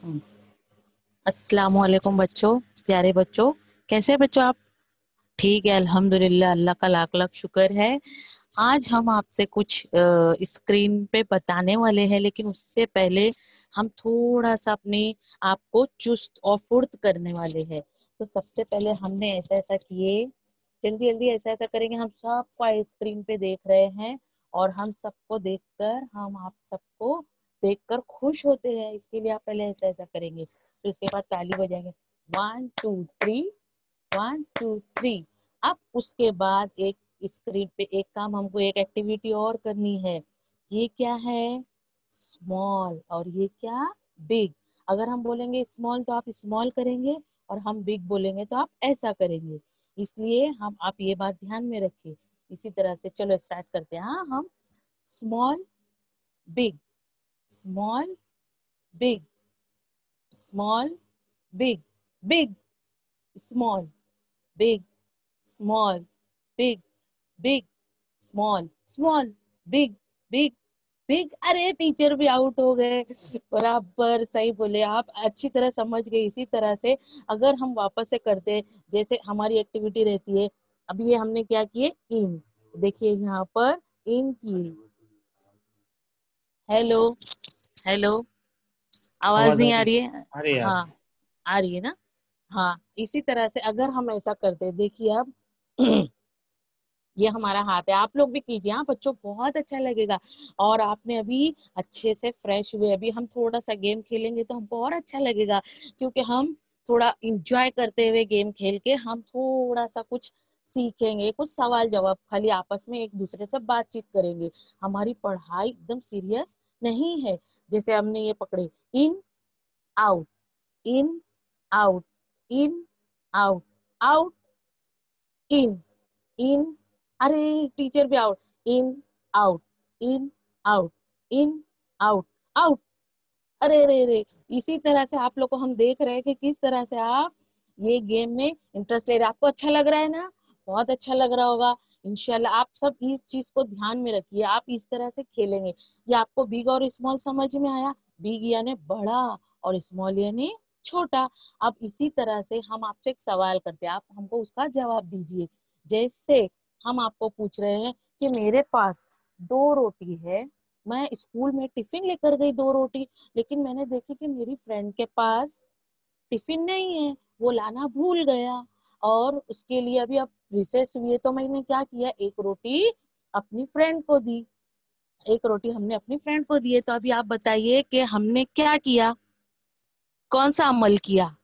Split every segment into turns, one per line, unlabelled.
अस्सलाम वालेकुम बच्चों, प्यारे बच्चों, कैसे बच्चों आप? ठीक है, अल्हम्दुलिल्लाह, अल्लाह का लाख लाख शुक्र है। आज हम आपसे कुछ स्क्रीन पे बताने वाले हैं, लेकिन उससे पहले हम थोड़ा सा अपने आप को चुस्त और फुर्त करने वाले हैं। तो सबसे पहले हमने ऐसा ऐसा किए, जल्दी जल्दी ऐसा ऐसा करेंगे, हम सबको स्क्रीन पे देख रहे हैं और हम सबको देखकर हम आप सबको देखकर खुश होते हैं, इसके लिए आप पहले ऐसा ऐसा करेंगे तो इसके बाद ताली बजाएँगे। One two three one two three अब उसके बाद एक स्क्रीन पे एक काम, हमको एक एक्टिविटी और करनी है। ये क्या है? स्मॉल और ये क्या? बिग अगर हम बोलेंगे स्मॉल तो आप स्मॉल करेंगे, और हम बिग बोलेंगे तो आप ऐसा करेंगे। इसलिए हम, आप ये बात ध्यान में रखिए इसी तरह से, चलो स्टार्ट करते हैं। हाँ हम small big small, big small, big big, small big small, big big, small small, big big big अरे टीचर भी आउट हो गए। बराबर, सही बोले आप। अच्छी तरह समझ गए। इसी तरह से अगर हम वापस से करते, जैसे हमारी एक्टिविटी रहती है अभी ये हमने क्या किए? इन देखिए, यहाँ पर इन की। हेलो हेलो आवाज़ नहीं आ रही है?
अरे
हाँ आ रही है ना? हाँ इसी तरह से अगर हम ऐसा करते देखिए अब ये हमारा हाथ है। आप लोग भी कीजिए हाँ बच्चों बहुत अच्छा लगेगा। और आपने अभी अच्छे से फ्रेश हुए अभी हम थोड़ा सा गेम खेलेंगे तो हमको और अच्छा लगेगा क्योंकि हम थोड़ा इंजॉय करते हुए गेम खेल के हम थोड़ा सा कुछ सीखेंगे कुछ सवाल जवाब खाली आपस में एक दूसरे से बातचीत करेंगे। हमारी पढ़ाई एकदम सीरियस नहीं है। जैसे हमने ये पकड़े in out in out in out out in in अरे टीचर भी out in out in out in out out अरे अरे अरे, इसी तरह से आप लोग को हम देख रहे हैं कि किस तरह से आप ये गेम में इंटरेस्ट ले रहे आपको अच्छा लग रहा है ना? बहुत अच्छा लग रहा होगा। इनशाला आप सब इस चीज़ को ध्यान में रखिए, आप इस तरह से खेलेंगे। ये आपको बिग और स्मॉल समझ में आया? बिग यानी बड़ा और स्मॉल यानी छोटा। अब इसी तरह से हम आपसे एक सवाल करते हैं। आप हमको उसका जवाब दीजिए। जैसे हम आपको पूछ रहे हैं कि मेरे पास दो रोटी है, मैं स्कूल में टिफ़िन लेकर गई दो रोटी, लेकिन मैंने देखी कि मेरी फ्रेंड के पास टिफ़िन नहीं है, वो लाना भूल गया। और उसके लिए अभी अब रिसेस हुई है तो मैंने क्या किया, एक रोटी अपनी फ्रेंड को दी। एक रोटी हमने अपनी फ्रेंड को दी है तो अभी आप बताइए कि हमने क्या किया, कौन सा अमल किया?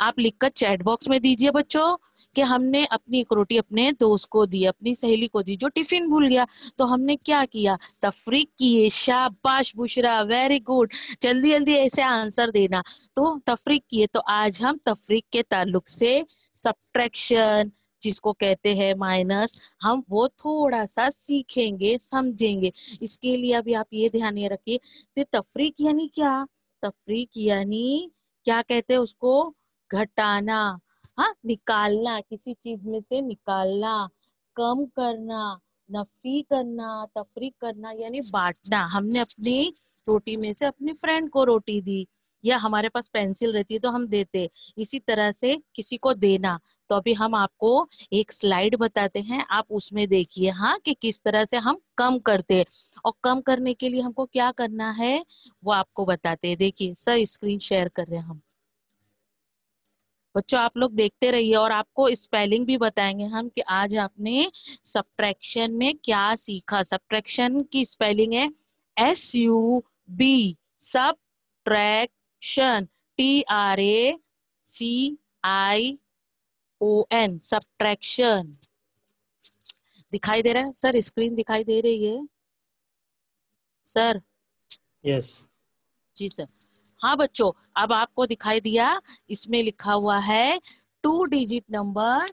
आप लिखकर चैट बॉक्स में दीजिए बच्चों कि हमने अपनी रोटी अपने दोस्त को दी, अपनी सहेली को दी, जो टिफ़िन भूल गया। तो हमने क्या किया? तफरीक किए शाबाश बुशरा वेरी गुड जल्दी जल्दी ऐसे आंसर देना। तो तफरीक किए तो आज हम तफरीक के ताल्लुक से सब्ट्रैक्शन जिसको कहते हैं माइनस हम वो थोड़ा सा सीखेंगे, समझेंगे। इसके लिए अभी आप ये ध्यान रखिए तफरीक यानी क्या? तफरीक यानी क्या कहते हैं उसको? घटाना हाँ निकालना, किसी चीज़ में से निकालना, कम करना, नफी करना, तफरी करना, यानी बांटना। हमने अपनी रोटी में से अपनी फ्रेंड को रोटी दी, या हमारे पास पेंसिल रहती है तो हम देते। इसी तरह से किसी को देना। तो अभी हम आपको एक स्लाइड बताते हैं, आप उसमें देखिए हाँ कि किस तरह से हम कम करते। और कम करने के लिए हमको क्या करना है, वो आपको बताते देखिए, सर स्क्रीन शेयर कर रहे हैं हम। बच्चों आप लोग देखते रहिए और आपको स्पेलिंग भी बताएँगे हम कि आज आपने सब्ट्रैक्शन में क्या सीखा। सब्ट्रैक्शन की स्पेलिंग है S U B subtraction T R A C I O N subtraction दिखाई दे रहा है? सर स्क्रीन दिखाई दे रही है? सर?
Yes yes.
जी सर। हाँ बच्चों, अब आपको दिखाई दिया, इसमें लिखा हुआ है, टू डिजिट नंबर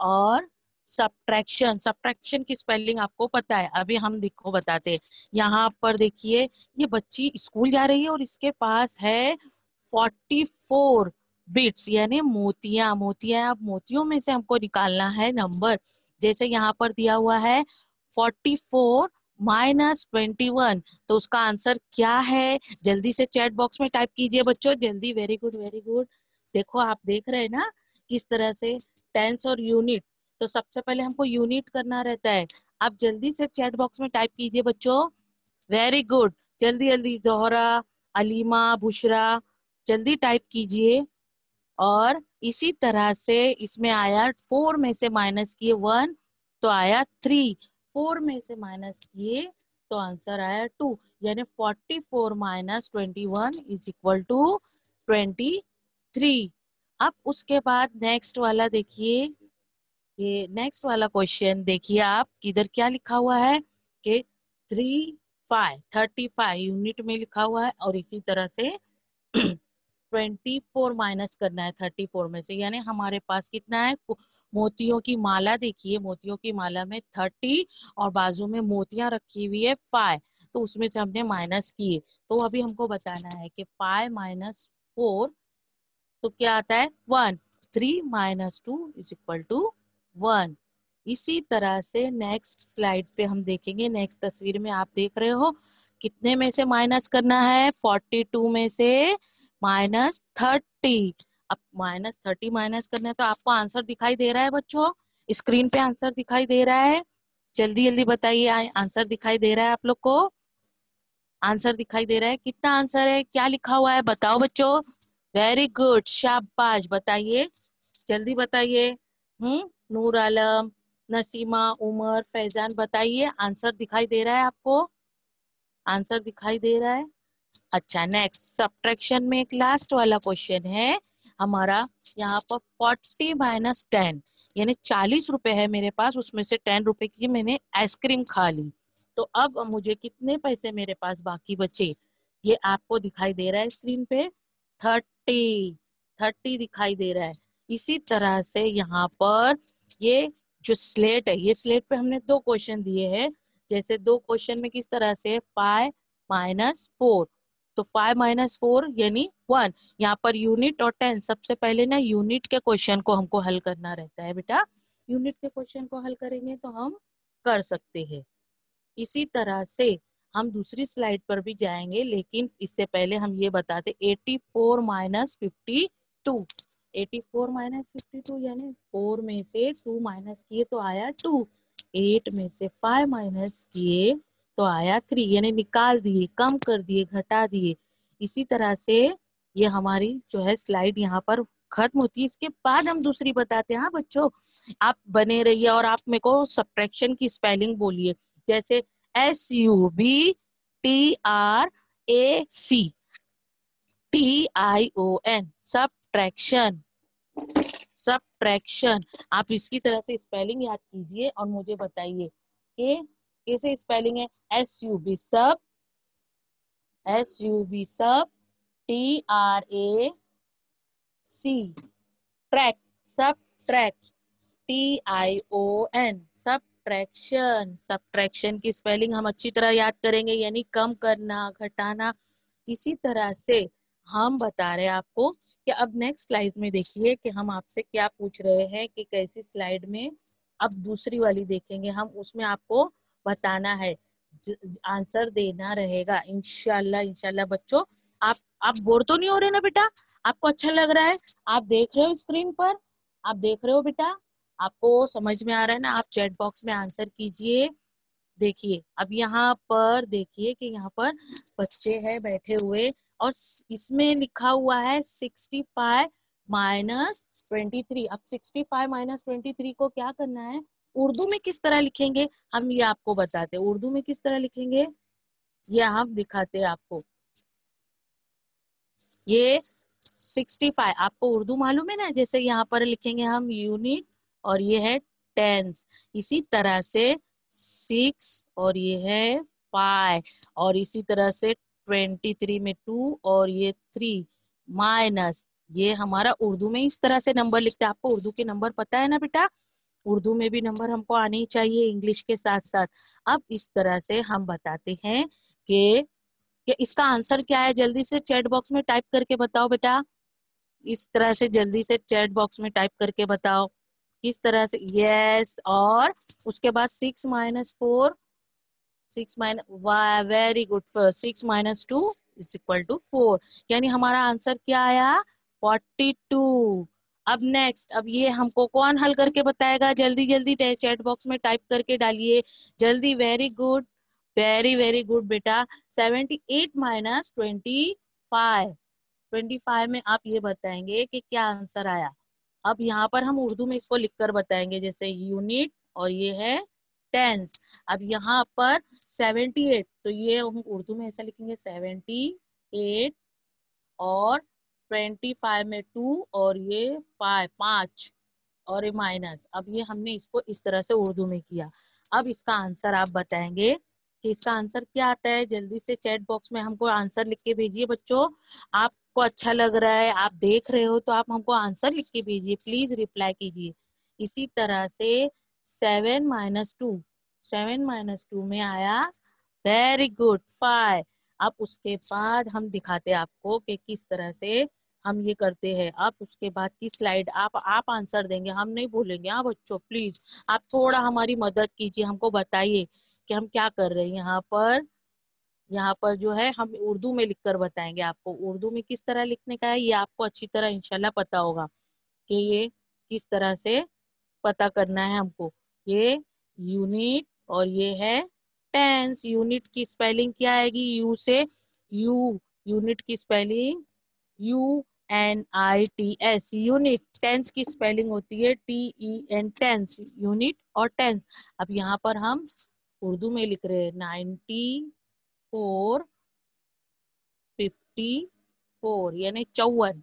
और सब्ट्रैक्शन। सब्ट्रैक्शन की स्पेलिंग आपको पता है, अभी हम देखो बताते यहाँ पर देखिए, ये बच्ची स्कूल जा रही है और इसके पास है फोर्टी फोर बिट्स, यानी मोतिया। मोतिया अब मोतियों में से हमको निकालना है नंबर। जैसे यहाँ पर दिया हुआ है forty four minus twenty one. तो उसका आंसर क्या है? जल्दी से चैट बॉक्स में टाइप कीजिए बच्चों। जल्दी, वेरी गुड वेरी गुड। देखो, आप देख रहे हैं ना, किस तरह से टेंस और यूनिट। तो सबसे पहले हमको यूनिट करना रहता है। आप जल्दी से चैट बॉक्स में टाइप कीजिए बच्चों। Very good. जल्दी जल्दी, जोहरा, अलीमा, बुशरा, जल्दी टाइप कीजिए। और इसी तरह से इसमें आया, फोर में से माइनस किए वन तो आया थ्री। फोर में से माइनस किए तो आंसर आया टू, यानी forty four minus twenty one is equal to twenty three. अब उसके बाद नेक्स्ट वाला देखिए, ये नेक्स्ट वाला क्वेश्चन देखिए आप, किधर क्या लिखा हुआ है कि three five, thirty five unit में लिखा हुआ है और इसी तरह से ट्वेंटी फोर माइनस करना है थर्टी फोर में से, यानी हमारे पास कितना है मोतियों की माला देखिए, मोतियों की माला में थर्टी और बाजू में मोतियाँ रखी हुई है फाइव तो उसमें से हमने माइनस किए। तो अभी हमको बताना है कि फाइव माइनस फोर तो क्या आता है? One three minus two is equal to one इसी तरह से नेक्स्ट स्लाइड पे हम देखेंगे। नेक्स्ट तस्वीर में आप देख रहे हो कितने में से माइनस करना है? फोर्टी टू में से माइनस थर्टी अब माइनस थर्टी माइनस करना तो आपको आंसर दिखाई दे रहा है बच्चों। स्क्रीन पे आंसर दिखाई दे रहा है। जल्दी जल्दी बताइए आंसर दिखाई दे रहा है आप लोग को। आंसर दिखाई दे रहा है। कितना आंसर है? क्या लिखा हुआ है? बताओ बच्चों। वेरी गुड शाबाश। बताइए। जल्दी बताइए। हम्म नूर आलम, नसीमा, उमर, फैजान, बताइए। आंसर दिखाई दे रहा है आपको? आंसर दिखाई दे रहा है। अच्छा नेक्स्ट सब्ट्रैक्शन में एक लास्ट वाला क्वेश्चन है। हमारा यहाँ पर फोर्टी माइनस टेन यानी चालीस रुपए है मेरे पास, उसमें से टेन रुपए की मैंने आइसक्रीम खा ली। तो अब मुझे कितने पैसे मेरे पास बाकी बचे? ये आपको दिखाई दे रहा है स्क्रीन पे। थर्टी थर्टी दिखाई दे रहा है। इसी तरह से यहाँ पर ये जो स्लेट है, ये स्लेट पे हमने दो क्वेश्चन दिए हैं। जैसे दो क्वेश्चन में किस तरह से फाइव माइनस फोर तो फाइव माइनस फोर यानी वन यहाँ पर यूनिट और टेन सबसे पहले ना यूनिट के क्वेश्चन को हमको हल करना रहता है बेटा। यूनिट के क्वेश्चन को हल करेंगे तो हम कर सकते हैं। इसी तरह से हम दूसरी स्लाइड पर भी जाएँगे, लेकिन इससे पहले हम ये बताते eighty four minus fifty two eighty four minus fifty two यानी फोर में से टू माइनस किए तो आया टू एट में से फाइव माइनस किए तो आया थ्री यानी निकाल दिए, कम कर दिए, घटा दिए। इसी तरह से ये हमारी जो है स्लाइड यहाँ पर खत्म होती है। इसके बाद हम दूसरी बताते हैं। हाँ बच्चों, आप बने रहिए और आप मेरे को सब्ट्रैक्शन की स्पेलिंग बोलिए। जैसे S U B T R A C T I O N subtraction subtraction आप इसकी तरह से स्पेलिंग याद कीजिए और मुझे बताइए कि कैसे स्पेलिंग है S U B sub S U B sub T R A C track subtract T I O N subtraction subtraction की स्पेलिंग हम अच्छी तरह याद करेंगे, यानी कम करना, घटाना, इसी तरह से हम बता रहे हैं आपको कि अब नेक्स्ट स्लाइड में देखिए कि हम आपसे क्या पूछ रहे हैं कि कैसी स्लाइड में अब दूसरी वाली देखेंगे, हम उसमें आपको बताना है। आंसर देना रहेगा। इनशाला इनशाला बच्चों, आप आप बोर तो नहीं हो रहे ना बेटा? आपको अच्छा लग रहा है? आप देख रहे हो स्क्रीन पर? आप देख रहे हो बेटा? आपको समझ में आ रहा है ना? आप चैट बॉक्स में आंसर कीजिए। देखिए, अब यहाँ पर देखिए कि यहाँ पर बच्चे हैं बैठे हुए और इसमें लिखा हुआ है sixty five minus twenty three अब sixty five minus twenty three को क्या करना है? उर्दू में किस तरह लिखेंगे? हम ये आपको बताते हैं। उर्दू में किस तरह लिखेंगे? ये हम दिखाते हैं आपको। ये सिक्सटी फाइव आपको उर्दू मालूम है ना? जैसे यहाँ पर लिखेंगे हम यूनिट और ये है टेंस इसी तरह से सिक्स और ये है फाइव और इसी तरह से ट्वेंटी थ्री में टू और ये थ्री माइनस ये हमारा उर्दू में इस तरह से नंबर लिखते हैं। आपको उर्दू के नंबर पता है ना बेटा? उर्दू में भी नंबर हमको आने ही चाहिए, इंग्लिश के साथ साथ अब इस तरह से हम बताते हैं कि इसका आंसर क्या है? जल्दी से चैट बॉक्स में टाइप करके बताओ बेटा। इस तरह से जल्दी से चैट बॉक्स में टाइप करके बताओ। किस तरह से यस और उसके बाद six minus four six minus very good six minus two is equal to four यानी हमारा आंसर क्या आया? फोर्टी टू अब नेक्स्ट अब ये हमको कौन हल करके बताएगा? जल्दी जल्दी चैट बॉक्स में टाइप करके डालिए। जल्दी very good very very good बेटा। Seventy eight minus twenty five twenty five में आप ये बताएँगे कि क्या आंसर आया। अब यहाँ पर हम उर्दू में इसको लिखकर बताएँगे, जैसे यूनिट और ये है टेंस अब यहाँ पर सेवेंटी एट तो ये हम उर्दू में ऐसा लिखेंगे सेवेंटी एट और ट्वेंटी फाइव में टू और ये फाइव, पाँच और ये माइनस। अब ये हमने इसको इस तरह से उर्दू में किया। अब इसका आंसर आप बताएँगे कि इसका आंसर क्या आता है? जल्दी से चैट बॉक्स में हमको आंसर लिख के भेजिए बच्चों। आपको अच्छा लग रहा है, आप देख रहे हो तो आप हमको आंसर लिख के भेजिए। प्लीज़ रिप्लाई कीजिए। इसी तरह से seven minus two, seven minus two में आया। Very good, five. अब उसके बाद हम दिखाते हैं आपको कि किस तरह से हम ये करते हैं। आप उसके बाद की स्लाइड, आप आप आंसर देंगे, हम नहीं बोलेंगे हाँ बच्चों, प्लीज़, आप थोड़ा हमारी मदद कीजिए, हमको बताइए कि हम क्या कर रहे हैं। यहाँ पर यहाँ पर जो है, हम उर्दू में लिखकर बताएँगे आपको। उर्दू में किस तरह लिखने का है, ये आपको अच्छी तरह इनशाला पता होगा कि ये किस तरह से पता करना है हमको। ये यूनिट और ये है टेंस यूनिट की स्पेलिंग क्या आएगी? यू से यू यूनिट की spelling U N I T S unit tens की स्पेलिंग होती है T E N tens unit और टेंस अब यहाँ पर हम उर्दू में लिख रहे हैं नाइन्टी फोर फिफ्टी फोर यानी चौवन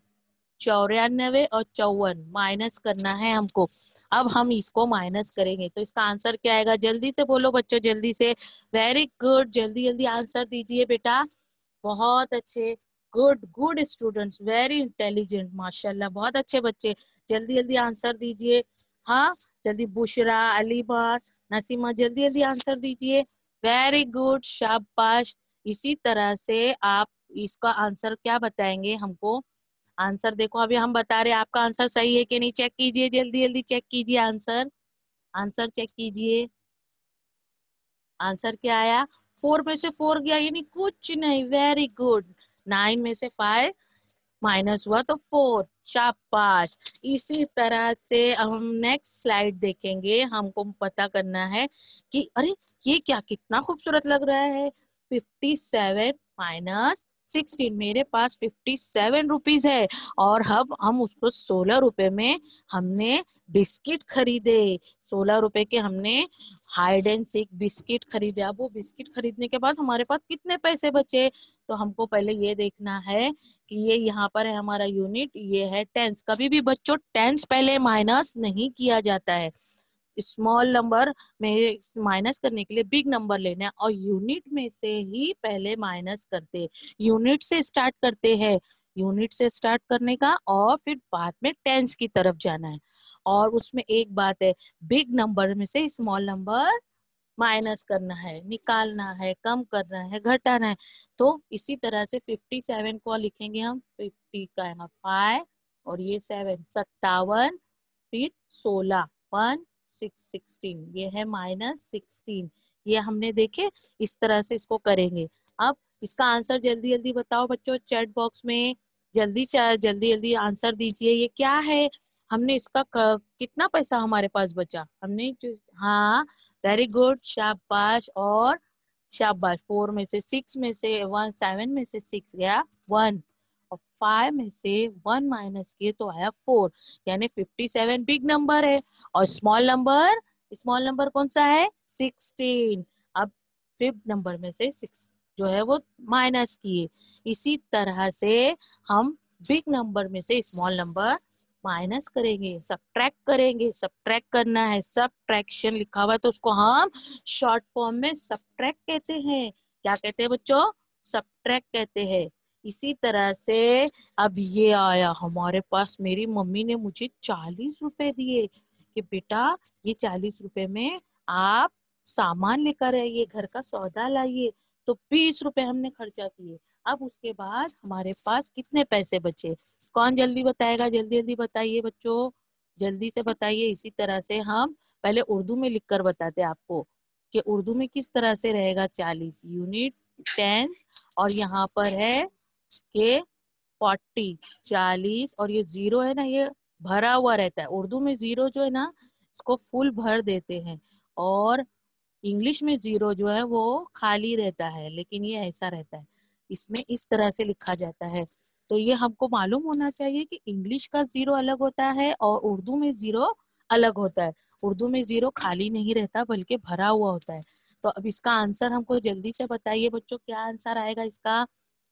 चौरानबे और चौवन माइनस करना है हमको। अब हम इसको माइनस करेंगे। तो इसका आंसर क्या आएगा? जल्दी से बोलो बच्चों, जल्दी से। वेरी गुड जल्दी जल्दी आंसर दीजिए बेटा। बहुत अच्छे। Good good students very intelligent माशाल्लाह, बहुत अच्छे बच्चे। जल्दी जल्दी आंसर दीजिए। हाँ जल्दी बुशरा अलीबाज नसीमा, जल्दी जल्दी आंसर दीजिए। वेरी गुड शाबाश। इसी तरह से आप इसका आंसर क्या बताएँगे हमको? आंसर देखो, अभी हम बता रहे आपका आंसर सही है कि नहीं? चेक कीजिए, जल्दी जल्दी चेक कीजिए आंसर। आंसर चेक कीजिए। आंसर क्या आया? फोर में से फोर गया यानी कुछ नहीं वेरी गुड नाइन में से फाइव माइनस हुआ तो फोर शाबाश। इसी तरह से हम नेक्स्ट स्लाइड देखेंगे। हमको पता करना है कि, अरे, ये क्या कितना खूबसूरत लग रहा है? फिफ्टी सेवन माइनस सिक्सटीन मेरे पास फिफ्टी सेवन रुपीज़ है। और हम हम उसको सोलह रुपए में हमने बिस्किट खरीदे। सोलह रुपए के हमने हाइड एंड सीक बिस्किट खरीदे। अब वो बिस्किट खरीदने के बाद हमारे पास कितने पैसे बचे? तो हमको पहले ये देखना है कि ये यहाँ पर है हमारा यूनिट ये है टेंस कभी भी बच्चों टेंस पहले माइनस नहीं किया जाता है। स्मॉल नंबर में माइनस करने के लिए बिग नंबर लेना है और यूनिट में से ही पहले माइनस करते यूनिट से स्टार्ट करते हैं। यूनिट से स्टार्ट करने का और फिर बाद में टेंस की तरफ़ जाना है। और उसमें एक बात है बिग नंबर में से स्मॉल नंबर माइनस करना है, निकालना है, कम करना है, घटाना है। तो इसी तरह से फिफ्टी सेवन को लिखेंगे हम। फिफ्टी का यहाँ फाइव और ये सेवन सत्तावन, फिर सोलह वन सिक्स सिक्सटीन ये है माइनस सिक्सटीन ये हमने देखे, इस तरह से इसको करेंगे। अब इसका आंसर जल्दी जल्दी बताओ बच्चों चैट बॉक्स में जल्दी जल्दी जल्दी आंसर दीजिए। ये क्या है? हमने इसका कितना पैसा हमारे पास बचा? हमने जो हाँ वेरी गुड शाबाश और शाबाश। फोर में से सिक्स में से वन सेवन में से सिक्स गया वन फाइव में से वन माइनस किए तो आया फोर यानी फिफ्टी सेवन बिग नंबर है. और स्मॉल नंबर स्मॉल नंबर कौन सा है? सिक्सटीन अब फिफ्थ नंबर में से सिक्स जो है वो माइनस किए. इसी तरह से हम बिग नंबर में से स्मॉल नंबर माइनस करेंगे. सब्ट्रैक्ट करेंगे. सब्ट्रैक्ट करना है. सब्ट्रैक्शन लिखा हुआ है तो उसको हम शॉर्ट फॉर्म में सब्ट्रैक्ट कहते हैं. क्या कहते हैं बच्चों? सब्ट्रैक्ट कहते हैं. इसी तरह से अब ये आया हमारे पास। मेरी मम्मी ने मुझे चालीस रुपए दिए कि बेटा, ये चालीस रुपए में आप सामान लेकर आइए, घर का सौदा लाइए। तो बीस रुपए हमने खर्चा किए। अब उसके बाद हमारे पास कितने पैसे बचे? कौन जल्दी बताएगा? जल्दी जल्दी बताइए बच्चों। जल्दी से बताइए। इसी तरह से हम पहले उर्दू में लिखकर बताते आपको कि उर्दू में किस तरह से रहेगा चालीस। यूनिट टेंस और यहाँ पर है के फोर्टी चालीस और ये ज़ीरो है ना, ये भरा हुआ रहता है। उर्दू में ज़ीरो जो है ना, इसको फुल भर देते हैं और इंग्लिश में ज़ीरो जो है वो खाली रहता है, लेकिन ये ऐसा रहता है। इसमें इस तरह से लिखा जाता है। तो ये हमको मालूम होना चाहिए कि इंग्लिश का ज़ीरो अलग होता है और उर्दू में ज़ीरो अलग होता है। उर्दू में ज़ीरो खाली नहीं रहता, बल्कि भरा हुआ होता है। तो अब इसका आंसर हमको जल्दी से बताइए बच्चों, क्या आंसर आएगा इसका?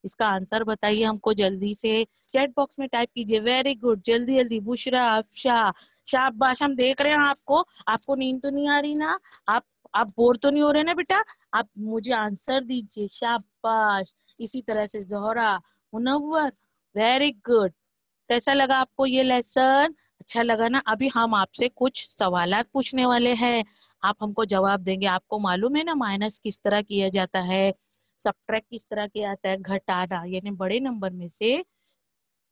इसका आंसर बताइए हमको जल्दी से। चैट बॉक्स में टाइप कीजिए, वेरी गुड, जल्दी जल्दी, बुशरा, अफशा, शाबाश। हम देख रहे हैं आपको आपको नींद तो नहीं आ रही ना? आप आप बोर तो नहीं हो रहे ना बेटा? आप मुझे आंसर दीजिए, शाबाश। इसी तरह से जोहरा मुनवर वेरी गुड। कैसा लगा आपको ये लेसन? अच्छा लगा ना? अभी हम आपसे कुछ सवाल पूछने वाले हैं। आप हमको जवाब देंगे, आपको मालूम है ना माइनस किस तरह किया जाता है? सब्ट्रैक्ट किस तरह के आता है? घटाना, यानी बड़े नंबर में से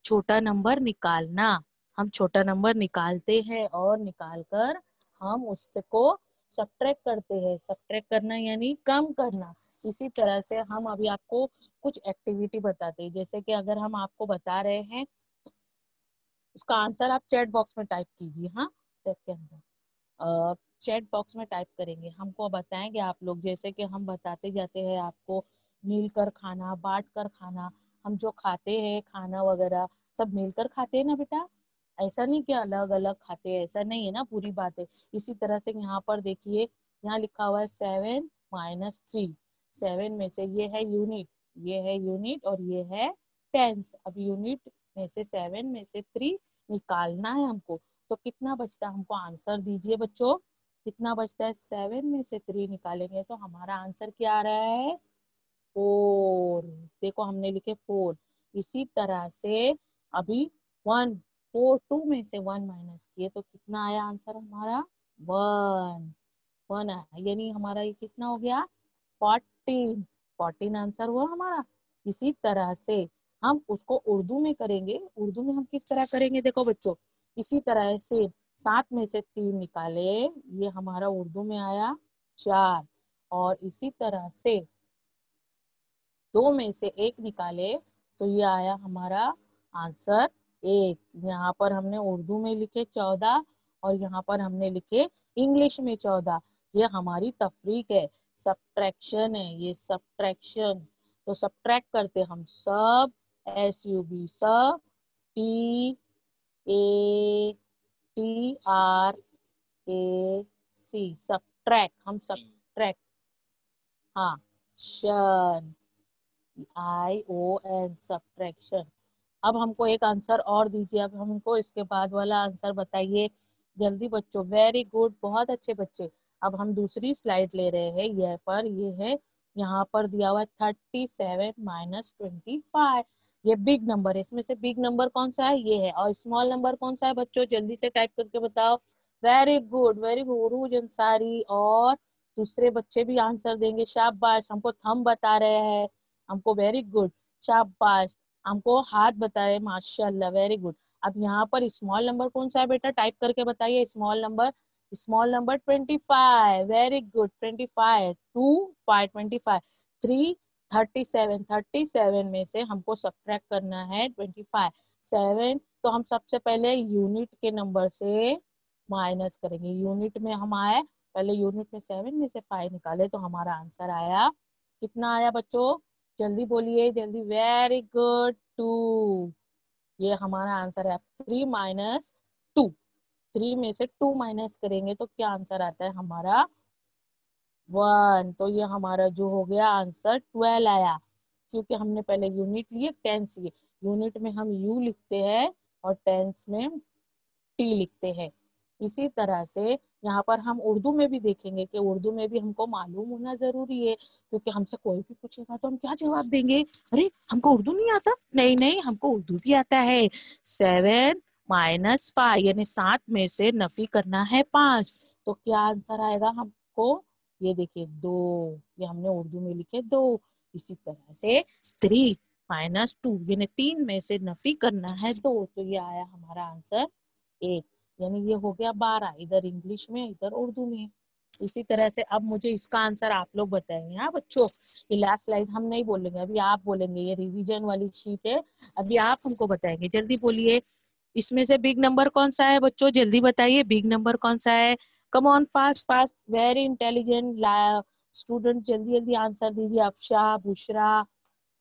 छोटा नंबर निकालना। हम छोटा नंबर निकालते हैं और निकाल कर हम उसको सब्ट्रैक्ट करते हैं। सब्ट्रैक्ट करना यानी कम करना। इसी तरह से हम अभी आपको कुछ एक्टिविटी बताते हैं। जैसे कि अगर हम आपको बता रहे हैं, उसका आंसर आप चैट बॉक्स में टाइप कीजिए। हाँ चैट के अंदर। चैट बॉक्स में टाइप करेंगे। हमको बताएँगे आप लोग। जैसे कि हम बताते जाते हैं आपको मिलकर खाना, बांट कर खाना, हम जो खाते हैं, खाना वगैरह, सब मिलकर खाते हैं ना बेटा? ऐसा नहीं कि अलग अलग खाते हैं, ऐसा नहीं है ना, पूरी बात। है इसी तरह से यहाँ पर देखिए, यहाँ लिखा हुआ है सेवन माइनस थ्री सेवन में से ये है यूनिट ये है यूनिट और ये है टेंस अब यूनिट में से सेवन में से थ्री निकालना है हमको। तो कितना बचता है हमको आंसर दीजिए बच्चों। कितना बचता है? सेवन में से थ्री निकालेंगे तो हमारा आंसर क्या आ रहा है? फोर। देखो हमने लिखे फोर। इसी तरह से अभी वन, फोर, टू में से वन माइनस किए तो कितना आया आंसर हमारा? वन। वन आया। यानी हमारा ये कितना हो गया? फोर्टीन। फोर्टीन आंसर हुआ हमारा। इसी तरह से हम उसको उर्दू में करेंगे। उर्दू में हम किस तरह करेंगे? देखो बच्चों, इसी तरह से सात में से तीन निकाले। ये हमारा उर्दू में आया चार। और इसी तरह से दो में से एक निकाले तो ये आया हमारा आंसर एक। यहाँ पर हमने उर्दू में लिखे चौदह और यहाँ पर हमने लिखे इंग्लिश में चौदह। ये हमारी तफरीक है सब्ट्रैक्शन है, ये सब्ट्रैक्शन तो सब्ट्रैक्ट करते हम sub S U B sub T A T R A C subtract हम सब्ट्रैक्ट हाँ शन। आई ओ एन सब्ट्रैक्शन अब हमको एक आंसर और दीजिए। अब हमको इसके बाद वाला आंसर बताइए। जल्दी बच्चों वेरी गुड बहुत अच्छे बच्चे। अब हम दूसरी स्लाइड ले रहे हैं। यह पर ये है, यहाँ पर दिया हुआ thirty seven minus twenty five ये बिग नंबर है। इसमें से बिग नंबर कौन सा है? ये है। और स्मॉल नंबर कौन सा है बच्चों? जल्दी से टाइप करके बताओ। Very good very good Ruj Ansari. और दूसरे बच्चे भी आंसर देंगे। शाबाश, हमको थम बता रहे हैं। हमको वेरी गुड शाबाश। हमको हाथ बताए, माशाल्लाह वेरी गुड अब यहाँ पर स्मॉल नंबर कौन सा है बेटा? टाइप करके बताइए small number small number twenty five very good twenty five two five twenty five three thirty seven thirty seven में से हमको सब्ट्रैक्ट करना है ट्वेंटी फाइव सेवन तो हम सबसे पहले यूनिट के नंबर से माइनस करेंगे। यूनिट में हम आए, पहले यूनिट में सेवन में से फाइव निकाले तो हमारा आंसर आया। कितना आया बच्चों? जल्दी बोलिए, जल्दी। वेरी गुड टू ये हमारा आंसर है। थ्री माइनस टू थ्री में से टू माइनस करेंगे तो क्या आंसर आता है? हमारा वन तो ये हमारा जो हो गया आंसर ट्वेल्व आया। क्योंकि हमने पहले यूनिट लिए टेंस लिए। यूनिट में हम यू लिखते हैं और टेंस में टी लिखते हैं। इसी तरह से यहाँ पर हम उर्दू में भी देखेंगे कि उर्दू में भी हमको मालूम होना ज़रूरी है, क्योंकि हमसे कोई भी पूछेगा तो हम क्या जवाब देंगे? अरे, हमको उर्दू नहीं आता? नहीं नहीं, हमको उर्दू भी आता है। सेवन माइनस फाइव, यानी सात में से नफी करना है पाँच। तो क्या आंसर आएगा हमको? ये देखिए, दो। ये हमने उर्दू में लिखे दो। इसी तरह से थ्री माइनस टू यानी तीन में से नफी करना है दो। तो ये आया हमारा आंसर एक। यानी ये हो गया बारह, इधर इंग्लिश में, इधर उर्दू में। इसी तरह से अब मुझे इसका आंसर आप लोग बताएँगे। हाँ बच्चों, ये लास्ट स्लाइड हम नहीं बोलेंगे। अभी आप बोलेंगे, ये रिवीजन वाली शीट है। अभी आप हमको बताएँगे। जल्दी बोलिए। इसमें से बिग नंबर कौन सा है बच्चों? जल्दी बताइए बिग नंबर कौन सा है? Come on fast fast very intelligent student जल्दी जल्दी आंसर दीजिए। अफशा, बुशरा,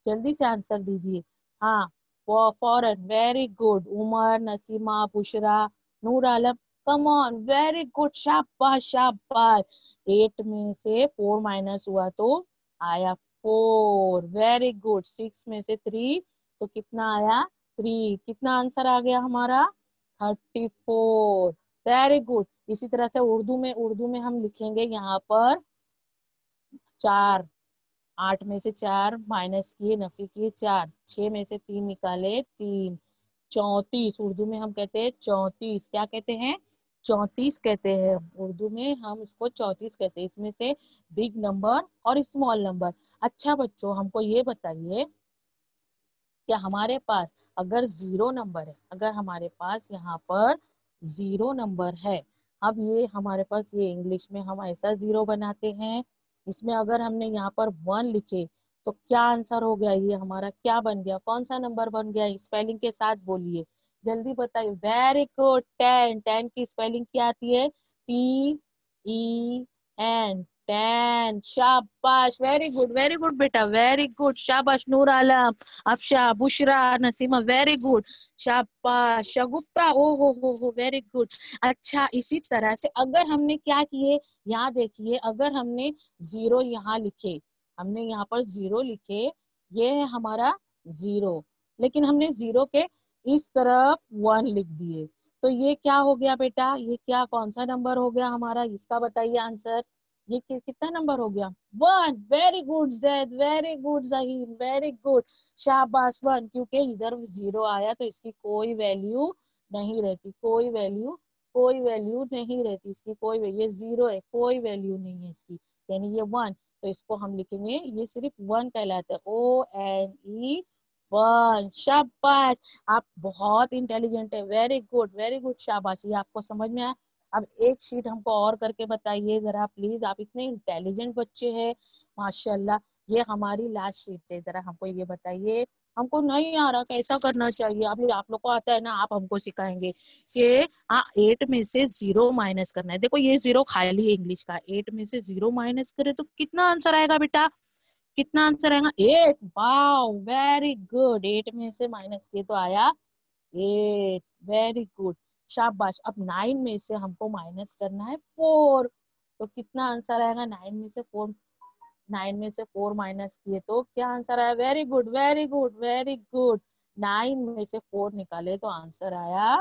जल्दी से आंसर दीजिए। हाँ फॉरन very good Umar, Nasima, Bushra Noor Alam come on very good शाबाश शाबाश। एट में से फोर माइनस हुआ तो आया फोर वेरी गुड सिक्स में से थ्री तो कितना आया? थ्री कितना आंसर आ गया हमारा? थर्टी फोर वेरी गुड इसी तरह से उर्दू में उर्दू में हम लिखेंगे यहाँ पर चार। आठ में से चार माइनस किए, नफी किए चार। छह में से तीन निकाले, तीन। चौतीस, उर्दू में हम कहते हैं चौतीस। क्या कहते हैं? चौतीस कहते हैं। उर्दू में हम इसको चौतीस कहते हैं। इसमें से बिग नंबर और स्मॉल नंबर अच्छा बच्चों, हमको ये बताइए क्या हमारे पास अगर ज़ीरो नंबर है, अगर हमारे पास यहाँ पर ज़ीरो नंबर है, अब ये हमारे पास ये इंग्लिश में हम ऐसा ज़ीरो बनाते हैं। इसमें अगर हमने यहाँ पर वन लिखे तो क्या आंसर हो गया ये हमारा? क्या बन गया? कौन सा नंबर बन गया? स्पेलिंग के साथ बोलिए। जल्दी बताइए। वेरी गुड टेन टेन की स्पेलिंग क्या आती है? टी ई एन टेन शाबाश। वेरी गुड वेरी गुड बेटा। वेरी गुड शाबाश, नूर आलम, अफशा, बुशरा, नसीमा। वेरी गुड शाबाश। शगुफ्ता। ओ, हो हो हो। वेरी गुड अच्छा इसी तरह से अगर हमने क्या किए? यहाँ देखिए अगर हमने ज़ीरो यहाँ लिखे हमने यहाँ पर ज़ीरो लिखे, ये है हमारा ज़ीरो लेकिन हमने ज़ीरो के इस तरफ़ वन लिख दिए। तो ये क्या हो गया बेटा? ये क्या, कौन सा नंबर हो गया हमारा? इसका बताइए आंसर ये कितना नंबर हो गया? One very good Zaid very good Zaheen very good शाबाश वन क्योंकि इधर ज़ीरो आया तो इसकी कोई वैल्यू नहीं रहती। कोई वैल्यू कोई वैल्यू नहीं रहती इसकी। कोई ये ज़ीरो है, कोई वैल्यू नहीं है इसकी। यानी ये वन तो इसको हम लिखेंगे, ये सिर्फ़ वन कहलाता है। ओ एन ई वन, शाबाश। आप बहुत इंटेलिजेंट है। वेरी गुड वेरी गुड शाबाश। ये आपको समझ में आया? अब एक शीट हमको और करके बताइए जरा प्लीज़ आप इतने इंटेलिजेंट बच्चे हैं, माशाल्लाह। ये हमारी लास्ट शीट है। जरा हमको ये बताइए। हमको नहीं आ रहा, कैसा करना चाहिए? अभी आप लोग को आता है ना, आप हमको सिखाएँगे कि हाँ एट में से ज़ीरो माइनस करना है। देखो, ये ज़ीरो खाली इंग्लिश का। एट में से ज़ीरो माइनस करे तो कितना आंसर आएगा बेटा? कितना आंसर आएगा? Eight wow very good eight में से माइनस किए तो आया एट वेरी गुड शाबाश। अब नाइन में से हमको माइनस करना है फोर तो कितना आंसर आएगा? नाइन में से फोर नाइन में से फोर माइनस किए तो क्या आंसर आया? Very good very good very good nine में से फोर निकाले तो आंसर आया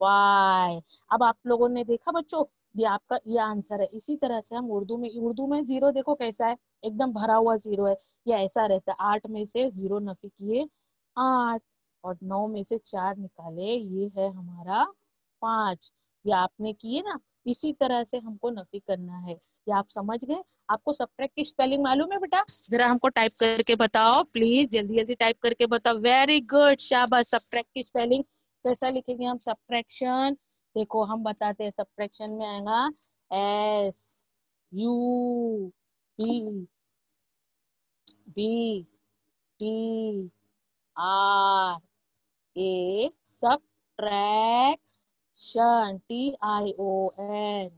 फाइव अब आप लोगों ने देखा बच्चों, ये आपका, ये आंसर है। इसी तरह से हम उर्दू में उर्दू में ज़ीरो देखो कैसा है। एकदम भरा हुआ ज़ीरो है। ये ऐसा रहता है। आठ में से ज़ीरो नफी किए आठ और नौ में से चार निकाले। ये है हमारा पाँच। ये आपने किए ना? इसी तरह से हमको नफी करना है। ये आप समझ गए। आपको सब्ट्रैक्ट की स्पेलिंग मालूम है बेटा? जरा हमको टाइप करके बताओ प्लीज़ जल्दी जल्दी टाइप करके बताओ। वेरी गुड शाबाश सब्ट्रैक्ट की स्पेलिंग कैसा लिखेंगे हम? सब्ट्रैक्शन देखो, हम बताते हैं सब्ट्रैक्शन में आएगा। S U B B T R A subtraction T I O N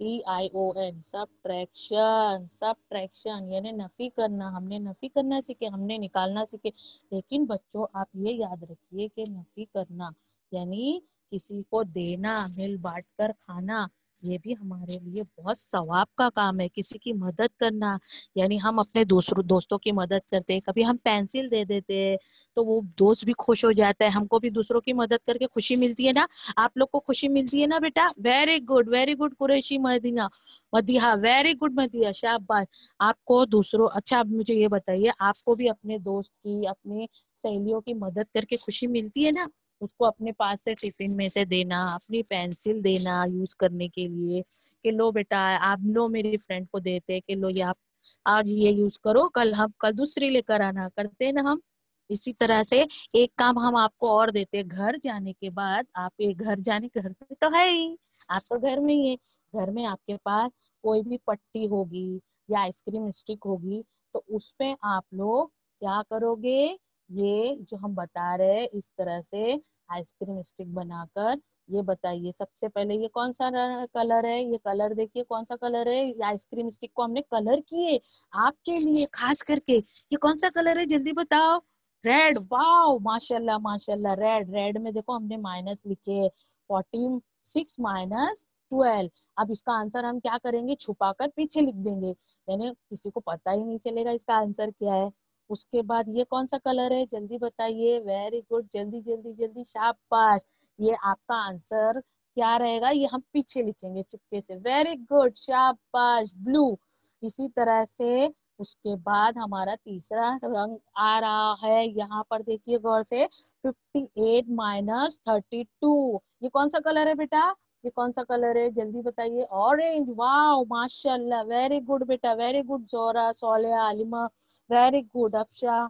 T I O N subtraction subtraction यानी नफी करना, हमने नफी करना सीखे, हमने निकालना सीखे। लेकिन बच्चों, आप ये याद रखिए कि नफी करना, यानी किसी को देना मिल बांट कर खाना ये भी हमारे लिए बहुत सवाब का काम है, किसी की मदद करना, यानी हम अपने दूसरों, दोस्तों की मदद करते हैं, कभी हम पेंसिल दे देते हैं तो वो दोस्त भी खुश हो जाता है, हमको भी दूसरों की मदद करके खुशी मिलती है ना, आप लोग को खुशी मिलती है ना बेटा? Very good very good Qureshi Madina, Madiha very good Madiya शाबाश। आपको दूसरों अच्छा आप मुझे ये बताइए, आपको भी अपने दोस्त की, अपने सहेलियों की मदद करके खुशी मिलती है ना? उसको अपने पास से टिफ़िन में से देना, अपनी पेंसिल देना यूज़ करने के लिए कि लो बेटा, आप लो मेरी फ्रेंड को देते कि लो ये आप, आज ये यूज़ करो, कल हम, कल दूसरी लेकर आना करते ना हम। इसी तरह से एक काम हम आपको और देते घर जाने के बाद आप एक घर जाने, घर तो है ही, आप तो घर में ही है। घर में आपके पास कोई भी पट्टी होगी या आइसक्रीम स्टिक होगी तो उसमें आप लोग क्या करोगे? ये जो हम बता रहे हैं, इस तरह से आइसक्रीम स्टिक बनाकर, ये बताइए, सबसे पहले ये कौन सा कलर है? ये कलर देखिए, कौन सा कलर है? ये आइसक्रीम स्टिक को हमने कलर किए आपके लिए, खास करके। ये कौन सा कलर है? जल्दी बताओ। रेड वाओ माशाल्लाह माशाल्लाह। रेड रेड में देखो हमने माइनस लिखे फोर्टीन सिक्स माइनस ट्वेल्व अब इसका आंसर हम क्या करेंगे? छुपाकर पीछे लिख देंगे। यानी किसी को पता ही नहीं चलेगा इसका आंसर क्या है। उसके बाद ये कौन सा कलर है? जल्दी बताइए। वेरी गुड जल्दी जल्दी जल्दी। शाबाश। ये आपका आंसर क्या रहेगा? ये हम पीछे लिखेंगे चुपके से। वेरी गुड शाबाश। ब्लू इसी तरह से उसके बाद हमारा तीसरा रंग आ रहा है। यहाँ पर देखिए गौर से। 58 माइनस थर्टी टू ये कौन सा कलर है बेटा? ये कौन सा कलर है? जल्दी बताइए। ऑरेंज वाओ माशाल्लाह। वेरी गुड बेटा। Very good Zohra Soliya Alima Very good, Afsha.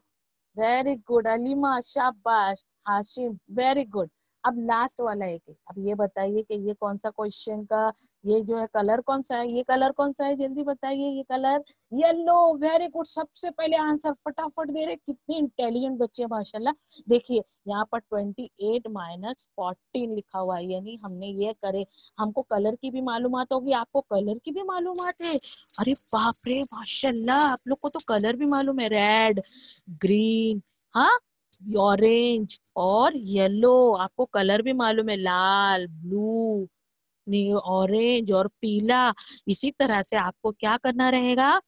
Very good. Alima, Shabash, Hashim. Very good. अब लास्ट वाला एक है। अब ये बताइए कि ये कौन सा क्वेश्चन का, ये जो है कलर कौन सा है? ये कलर कौन सा है? जल्दी बताइए ये कलर येलो वेरी गुड सबसे पहले आंसर फटाफट दे रहे कितने इंटेलिजेंट बच्चे माशाल्लाह। देखिए, यहाँ पर ट्वेंटी एट माइनस फोर्टीन लिखा हुआ है। यानी हमने ये करे, हमको कलर की भी मालूम होगी, आपको कलर की भी मालूम है। अरे बाप रे, माशाल्लाह। आप लोग को तो कलर भी मालूम है। रेड ग्रीन हाँ? ऑरेंज और येलो आपको कलर भी मालूम है, लाल ब्लू ऑरेंज और पीला। इसी तरह से आपको क्या करना रहेगा?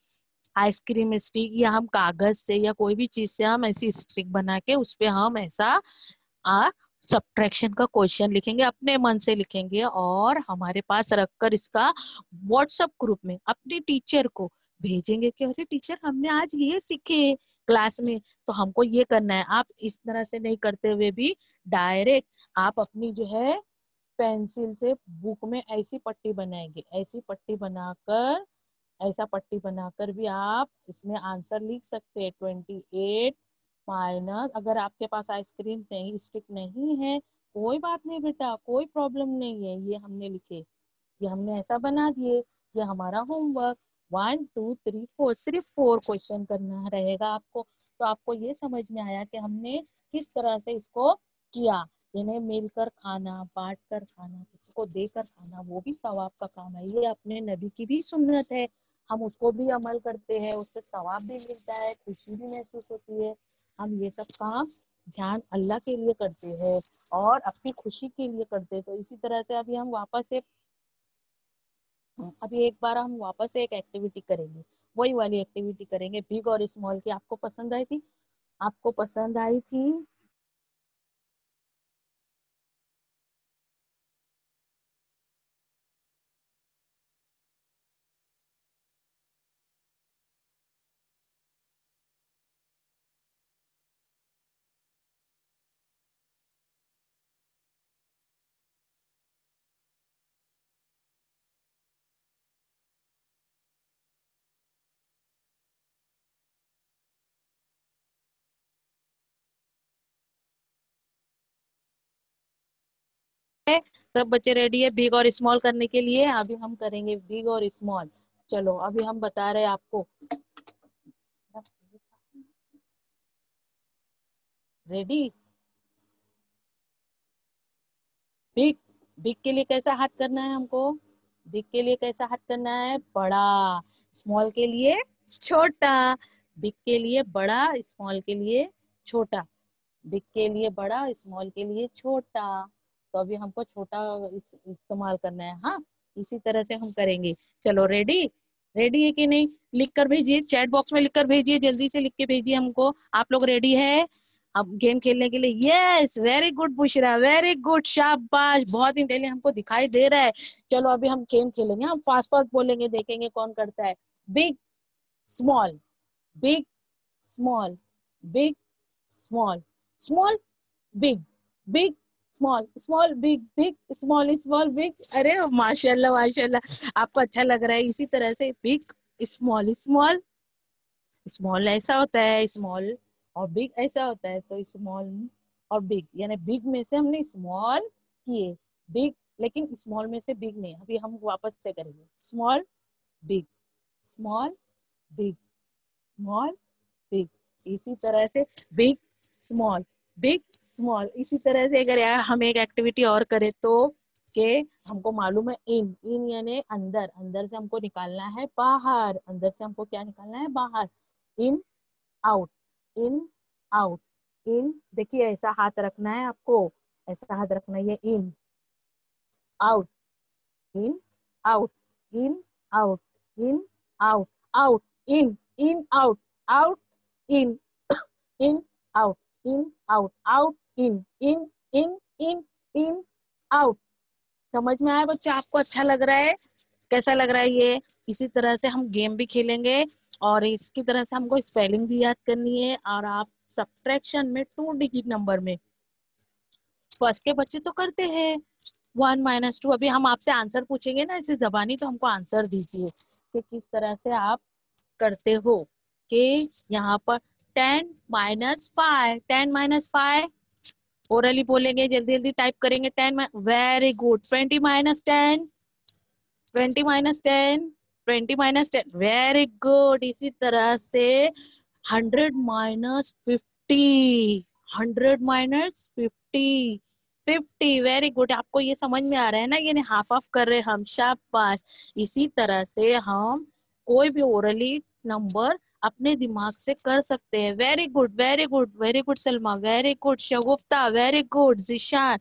आइसक्रीम स्टिक या हम कागज़ से या कोई भी चीज़ से हम ऐसी स्टिक बना के उस पर हम ऐसा, आ सब्ट्रैक्शन का क्वेश्चन लिखेंगे, अपने मन से लिखेंगे और हमारे पास रखकर इसका व्हाट्सएप ग्रुप में अपने टीचर को भेजेंगे कि अरे टीचर हमने आज ये सीखे। क्लास में तो हमको ये करना है। आप इस तरह से नहीं करते हुए भी डायरेक्ट आप अपनी जो है पेंसिल से बुक में ऐसी पट्टी बनाएँगे। ऐसी पट्टी बनाकर, ऐसा पट्टी बनाकर भी आप इसमें आंसर लिख सकते हैं। ट्वेंटी एट माइनस, अगर आपके पास आइसक्रीम नहीं, स्टिक नहीं है, कोई बात नहीं बेटा, कोई प्रॉब्लम नहीं है। ये हमने लिखे, ये हमने ऐसा बना दिए, ये हमारा homework. One two three four सिर्फ़ फोर क्वेश्चन करना रहेगा आपको। तो आपको ये समझ में आया कि हमने किस तरह से इसको किया। इन्हें मिलकर खाना, बांट कर खाना, किसी को देकर खाना, वो भी सवाब का काम है। ये अपने नबी की भी सुन्नत है। हम उसको भी अमल करते हैं, उससे सवाब भी मिलता है, खुशी भी महसूस होती है। हम ये सब काम ध्यान अल्लाह के लिए करते हैं और अपनी खुशी के लिए करते हैं। तो इसी तरह से अभी हम वापस से अभी एक बार हम वापस एक एक्टिविटी करेंगे। वही वाली एक्टिविटी करेंगे बिग और स्मॉल की। आपको पसंद आई थी? आपको पसंद आई थी? सब बच्चे रेडी है बिग और स्मॉल करने के लिए। अभी हम करेंगे बिग और स्मॉल चलो, अभी हम बता रहे हैं आपको। रेडी बिग बिग के लिए कैसा हाथ करना है हमको? बिग के लिए कैसा हाथ करना है? बड़ा। स्मॉल के लिए छोटा। बिग के लिए बड़ा स्मॉल के लिए छोटा। बिग के लिए बड़ा स्मॉल के लिए छोटा। तो अभी हमको छोटा इस्तेमाल करना है। हाँ इसी तरह से हम करेंगे। चलो रेडी रेडी है कि नहीं? लिख कर भेजिए चैट बॉक्स में लिख कर भेजिए, जल्दी से लिख के भेजिए हमको। आप लोग रेडी है? अब गेम खेलने के लिए yes very good Bushra very good शाबाश! बहुत इंटेलिजेंट हमको दिखाई दे रहा है। चलो, अभी हम गेम खेलेंगे। हम फास्ट फास्ट बोलेंगे, देखेंगे कौन करता है। Big small big small big small small big big small small big big small small big अरे माशाल्लाह माशाल्लाह। आपको अच्छा लग रहा है इसी तरह से बिग स्मॉल स्मॉल स्मॉल ऐसा होता है स्मॉल और बिग ऐसा होता है तो स्मॉल और बिग यानी बिग में से हमने स्मॉल किए बिग लेकिन स्मॉल में से बिग नहीं, अभी हम वापस से करेंगे। Small big small big small big इसी तरह से बिग स्मॉल बिग स्मॉल इसी तरह से अगर यार हम एक एक्टिविटी और करें तो के हमको मालूम है इन इन यानी अंदर अंदर से हमको निकालना है बाहर, अंदर से हमको क्या निकालना है बाहर। इन आउट इन आउट इन देखिए ऐसा हाथ रखना है आपको, ऐसा हाथ रखना है in out in out in out in out out in in out out in in out in out out in in in in in out समझ में आया बच्चे? आपको अच्छा लग रहा है? कैसा लग रहा है ये? इसी तरह से हम गेम भी खेलेंगे और इसकी तरह से हमको स्पेलिंग भी याद करनी है और आप सब्ट्रैक्शन में टू डिजिट नंबर में। फ़र्स्ट के बच्चे तो करते हैं। वन माइनस टू अभी हम आपसे आंसर पूछेंगे ना इसे जबानी तो हमको आंसर दीजिए कि किस तरह से आप करते हो। कि यहाँ पर ten minus five, ten minus five. Orally बोलेंगे, जल्दी जल्दी टाइप करेंगे ten very good twenty minus ten, twenty minus ten, twenty minus ten very good इसी तरह से hundred minus fifty hundred minus fifty fifty very good आपको ये समझ में आ रहा है ना, ये हाफ़ ऑफ़ कर रहे हम, शाबाश। इसी तरह से हम कोई भी ओरली नंबर अपने दिमाग से कर सकते हैं। Very good very good very good Salma. Very good Shagufta. Very good Zeeshan.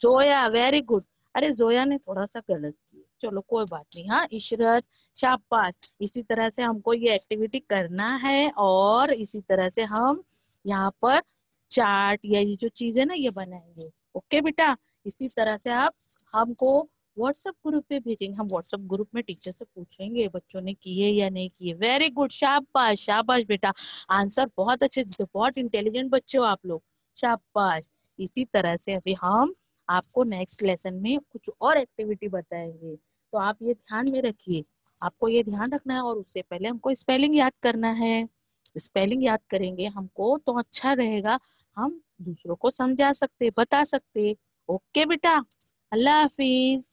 Zoya very good अरे, जोया ने थोड़ा सा गलत किया। चलो, कोई बात नहीं। हाँ इशरत, शाबाश। इसी तरह से हमको ये एक्टिविटी करना है और इसी तरह से हम यहाँ पर चार्ट या ये जो चीज़ है ना, ये बनाएँगे। ओके बेटा? इसी तरह से आप हमको व्हाट्सएप ग्रुप पे भेजेंगे। हम व्हाट्सएप ग्रुप में टीचर से पूछेंगे, बच्चों ने किए या नहीं किए। वेरी गुड शाबाश शाबाश बेटा। आंसर बहुत अच्छे बहुत इंटेलिजेंट बच्चे हो आप लोग। शाबाश। इसी तरह से अभी हम आपको नेक्स्ट लेसन में कुछ और एक्टिविटी बताएँगे। तो आप ये ध्यान में रखिए। आपको ये ध्यान रखना है और उससे पहले हमको स्पेलिंग याद करना है। स्पेलिंग याद करेंगे हमको तो अच्छा रहेगा। हम दूसरों को समझा सकते, बता सकते। ओके बेटा। अल्लाह हाफिज।